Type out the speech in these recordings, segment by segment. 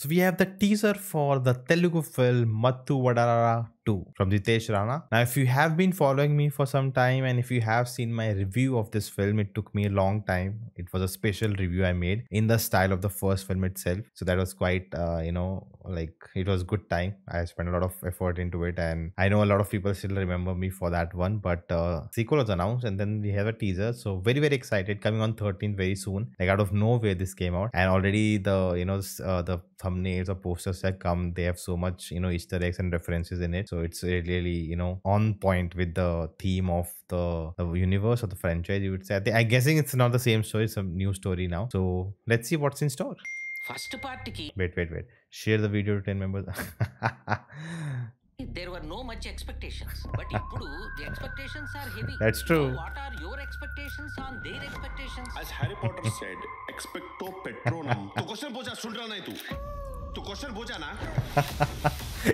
So we have the teaser for the Telugu film Mathu Vadalara 2 from Ritesh Rana. Now, if you have been following me for some time and if you have seen my review of this film, it took me a long time. It was a special review I made in the style of the first film itself. So that was quite, uh, you know, like it was good time. I spent a lot of effort into it, and I know a lot of people still remember me for that one. But uh, sequel was announced, and then we have a teaser. So very very excited, coming on 13th very soon. Like out of nowhere, this came out, and already the you know uh, the thumbnails or posters that come, they have so much you know Easter eggs and references in it. So it's really, you know, on point with the theme of the, the universe or the franchise, you would say. I am guessing it's not the same story, it's a new story now. So let's see what's in store. First part. Wait, wait, wait. Share the video to 10 members. there were no much expectations. But ippudu, the expectations are heavy. That's true. So what are your expectations on their expectations? As Harry Potter said, expecto patronum. तो question, pocha, sunra रहा tu. तो question वो जाना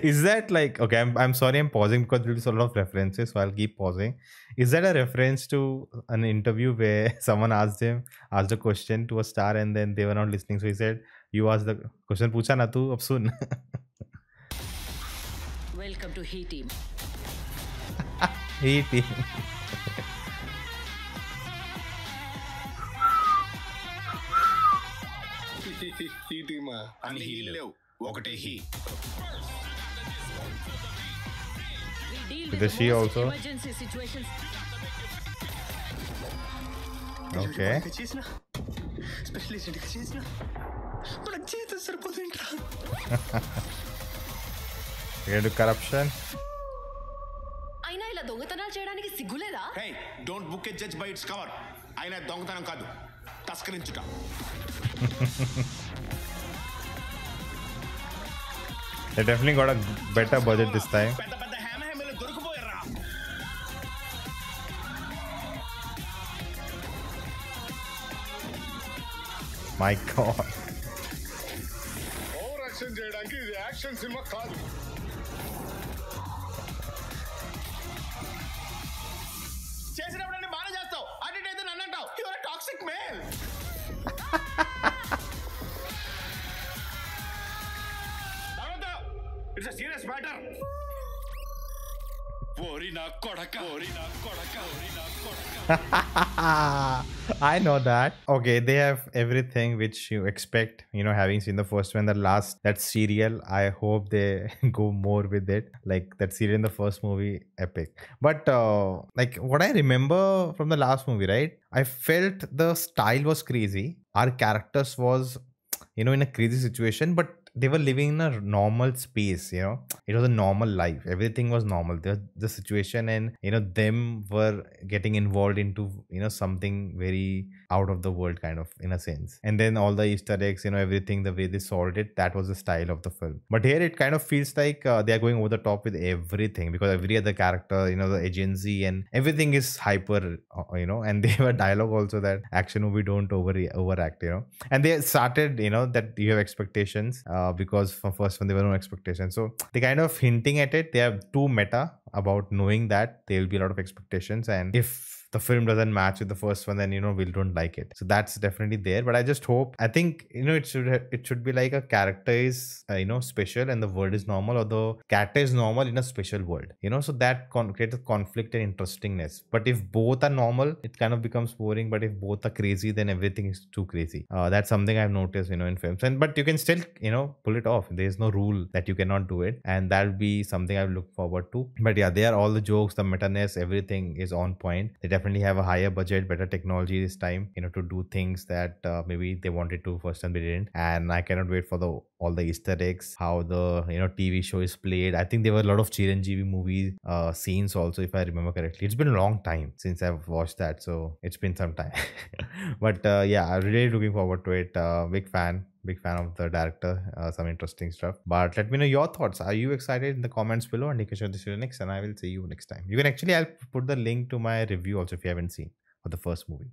is that like okay I'm, I'm sorry i'm pausing because there's a lot of references so i'll keep pausing is that a reference to an interview where someone asked him asked a question to a star and then they were not listening so he said you asked the question pucha na tu ab sun welcome to he team he team ఈ టీమా? అన్ని హీ లేవు ఒకటే హీ. The she also? చేసిన? Specialist చేసిన? మనకు చేత సరిపోతుంటా to corruption. అయినా ఇలా దొంగతనాలు చేయడానికి సిగ్గులేదా? Hey don't book a judge by its cover అయినా దొంగతనం కాదు. తస్కరించుట They definitely got a better budget this time. పెద్ద పెద్ద హ్యామ హ్యామీలు దొరికిపోయారా My God. ఓవర్ యాక్షన్ చేయడానికి ఇది యాక్షన్ సినిమా కాదు ఇట్స్ సీరియస్ మ్యాటర్ ఓరి నా కొడక ఓరి నా కొడక ఓరి నా కొడక I know that. Okay, they have everything which you expect, you know, having seen the first one, the last, that serial. I hope they go more with it. Like that serial in the first movie, epic. But, uh, like, what I remember from the last movie, right? I felt the style was crazy. Our characters was, you know, in a crazy situation, but they were living in a normal space you know? It was a normal life. Everything was normal. The, the situation and you know them were getting involved into you know something very out of the world kind of in a sense. And then all the easter eggs you know everything the way they solved it that was the style of the film. But here it kind of feels like uh, they are going over the top with everything because every other character you know the agency and everything is hyper uh, you know? And they have a dialogue also that action movie don't over overact you know? And they started you know that you have expectations uh, because for first one there were no expectations. So they kind of hinting at it. They have two meta about knowing that there will be a lot of expectations and if the film doesn't match with the first one then you know we'll don't like it. So that's definitely there but i just hope i think you know it should it should be like a character is uh, you know special and the world is normal or the character is normal in a special world you know so that con- creates a conflict and interestingness. But if both are normal it kind of becomes boring but if both are crazy then everything is too crazy. Uh, that's something i've noticed you know in films. And but you can still you know pull it off. There's no rule that you cannot do it and that'll be something i look forward to. But yeah there are all the jokes the meta-ness everything is on point. They definitely have a higher budget better technology this time you know to do things that uh, maybe they wanted to first and they didn't. And i cannot wait for the all the easter eggs how the you know tv show is played. I think there were a lot of chiranjeevi movie uh, scenes also if i remember correctly. It's been a long time since i've watched that so it's been some time. But uh, yeah i'm really looking forward to it. Uh, big fan big fan of the director uh, some interesting stuff. But let me know your thoughts. Are you excited in the comments below? And you can share this video next and i will see you next time. You can actually i'll put the link to my review also if you haven't seen for the first movie